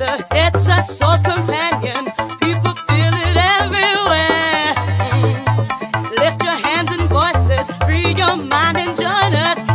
dancer, it's a soul's companion. People feel it everywhere. Mm. Lift your hands and voices, free your mind and join us.